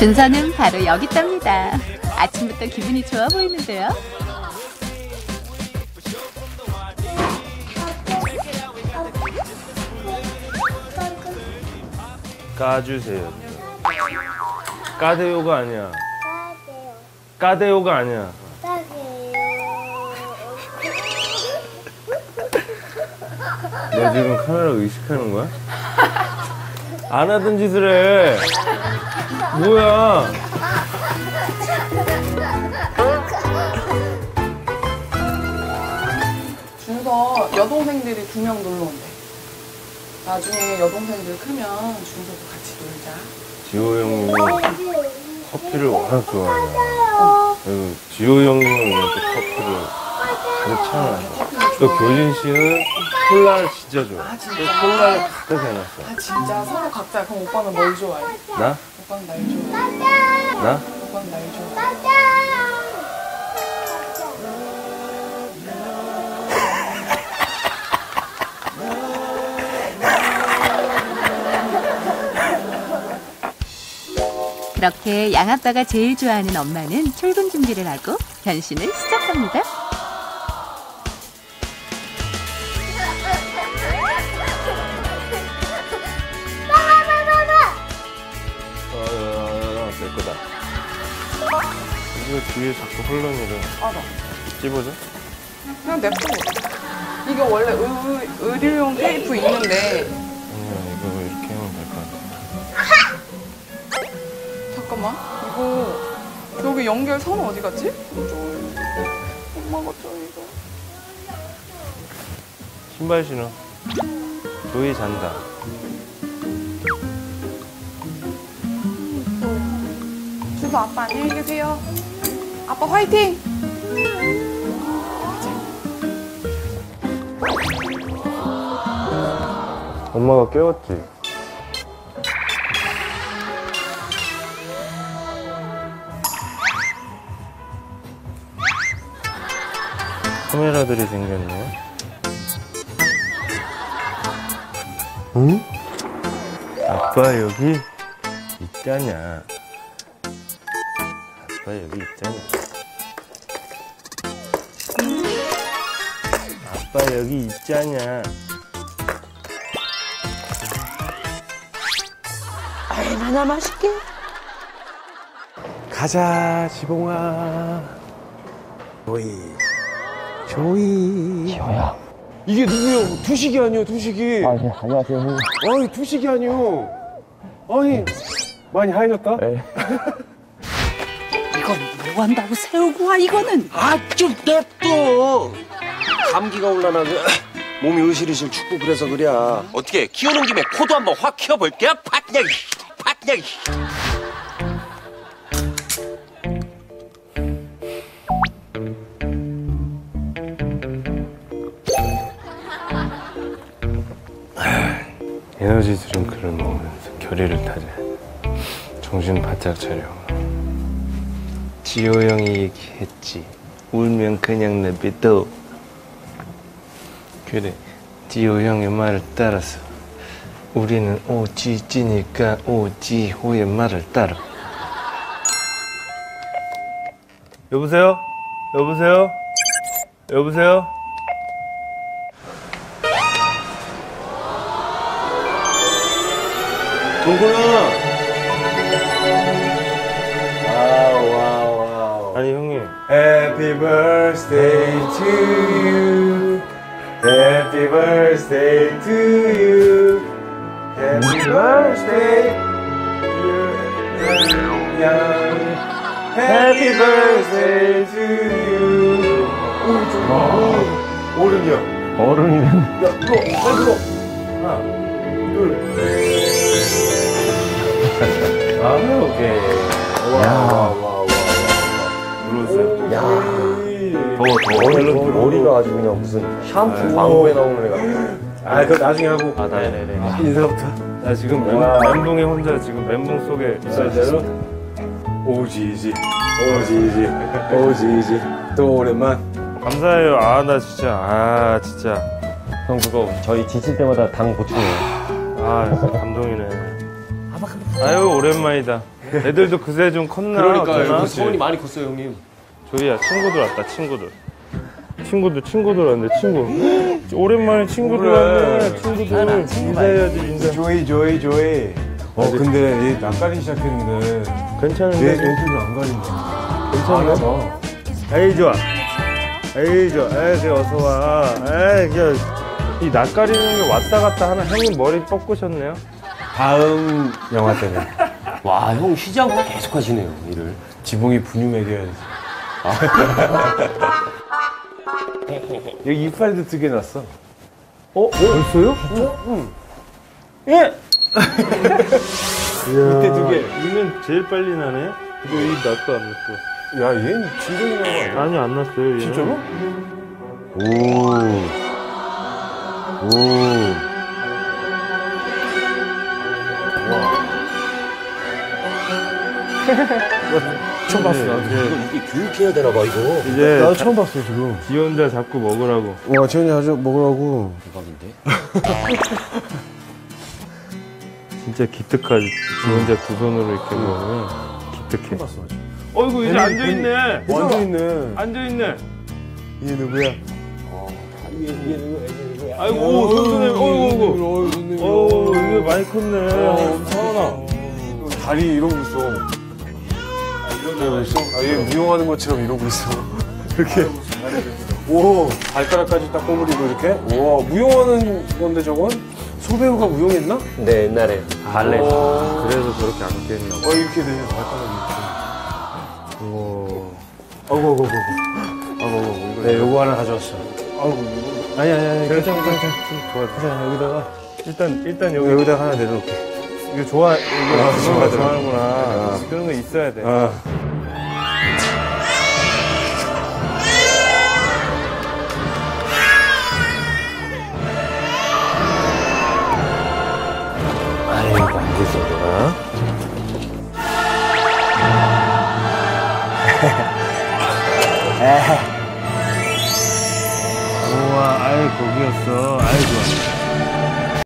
준서는 바로 여기 있답니다. 아침부터 기분이 좋아 보이는데요. 까주세요. 까대요가 아니야. 까대요가 아니야. 너 지금 카메라 의식하는 거야? 안 하던 짓을 해. 뭐야? 준서 여동생들이 두 명 놀러 온대. 나중에 여동생들 크면 준서도 같이 놀자. 지호 형님은 커피를 워낙 좋아해요. 지호 형님은 또 커피 차놔요. 또 교진 씨는 콜라를 진짜 좋아해. 아, 진짜? 또 콜라를 가득 해놨어. 아 진짜 서로 각자. 그럼 오빠는 뭘 좋아해? 나? 오빠는 날 좋아해. 나? 오빠는 날 좋아해. 그렇게 양아빠가 제일 좋아하는 엄마는 출근 준비를 하고 변신을 시작합니다. 내 거다. 이거 뒤에 자꾸 흘러내려. 알아. 찝어줘? 그냥 냅둬. 이게 원래 의, 의류용 테이프 있는데 아니야, 이거 이렇게 하면 될것 같아. 잠깐만 이거 여기 연결 선 어디 갔지? 엄마가 저 이거 신발 신어. 조이 잔다. 준서 아빠 안녕히 계세요. 아빠 화이팅! 엄마가 깨웠지? 카메라들이 생겼네. 응? 아빠 여기 있잖아. 아빠 여기 있잖아. 아빠 여기 있잖아. 얼마나 맛있게? 가자, 지봉아. 조이. 조이. 지호야. 이게 누구요? 두식이 아니요, 두식이. 아, 네, 안녕하세요. 선생님. 어이, 두식이 아니요. 어이, 많이 하얘졌다? 네. 이건 뭐 한다고 세우고 와 이거는 아, 좀 냅둬. 감기가 올라나 그, 몸이 으실으실 춥고 그래서 그래. 어떻게 키우는 김에 코도 한번 확 키워볼게. 팍 그냥 팍 그냥. 에너지 드링크를 먹으면서 결의를 타자. 정신 바짝 차려. 지호 형이 얘기했지. 울면 그냥 내비둬. 그래. 지호 형의 말을 따라서 우리는 오지지니까 오지호의 말을 따라. 여보세요? 여보세요? 여보세요? 와우, 와우, 와우. 아니 형님 Happy birthday to you. Happy birthday to you. Happy birthday, dear Happy birthday to you. 어른이야. 어른이는 야, 불어, 빨리 불어. 하나, 둘. 아 오케이 와, 눌러주세요 야. 머리, 얼른. 머리가 아주 그냥 무슨 샴푸 광고에 나오는 애가. 아, 그거 나중에 하고. 아 네네네 인사부터. 나 지금 멘, 와. 멘붕에 혼자 지금 멘붕 속에 실제로 오지지, 오지지, 오지지. 또 오랜만. 감사해요 아 나 진짜 아 진짜 형 그거 저희 지칠 때마다 당 보충해요. 아 진짜 감동이네 아유 오랜만이다 애들도 그새 좀 컸나? 그러니까요. 그 소원이 많이 컸어요, 형님. 조이야 친구들 왔다 친구들. 친구들 친구들 왔네 친구. 오랜만에 친구들 왔네 친구들. 인사해야지 인사 조이 조이 조이. 어 근데 얘 낯가리기 시작했는데. 얘 괜찮은데? 애들이 안 가린다. 괜찮네 에이 좋아. 에이 좋아. 에이 그래, 어서 와. 에이 그냥 이 낯가리는 게 왔다 갔다 하는 형님 머리 뻗으셨네요. 다음 영화 때문에 와, 형 쉬지 않고 계속 하시네요, 일을. 지붕이 분유 먹여야지. 여기 이빨도 두 개 났어. 어? 벌써요? 응. 예! 이때 두 개. 이는 제일 빨리 나네? 근데 이 낯도 안 났어. 야, 얘는 나거 아니야? 아니, 안 났어요. 얘는. 진짜로? 오. 오. 처음 봤어, 나도. 이거 이게 교육해야 되나 봐, 이거. 이제 나도 처음 봤어, 지금. 지 혼자 잡고 먹으라고. 와, 지현이 아주 먹으라고. 대박인데? 진짜 기특하지. 지 혼자 두 손으로 이렇게 먹으면 기특해. 봤어. 어이구, 이제 앉아 있네. 완전 있네. 앉아 있네. 얘 누구야? 아이고, 손손해. 어이구, 어이구. 어우, 이게 많이 컸네. 서원아. 다리 이러고 있어. 있어? 아, 얘 무용하는 것처럼 이러고 있어. 이렇게. 오, 발가락까지 딱 꼬부리고 이렇게. 와, 무용하는 건데 저건? 소배우가 무용했나? 네, 옛날에. 발레. 어. 그래서 저렇게 안 깼나 봐. 어, 이렇게 되네, 발가락이 우와. 이렇게. 아이고, 아이고, 아이고. 아이고, 아이고. 네, 요거 하나 가져왔어. 아이고, 아니, 아니, 아니. 괜찮아, 괜찮아. 괜찮아, 여기다가. 일단, 일단 여기. 여기다가 하나 내려놓게. 이거 좋아, 이거 아, 좋아하더라. 좋아하는구나. 아. 그런 거 있어야 돼. 아. 아이고, 안 됐어, 우와, 아이, 거기였어. 아이, 좋아.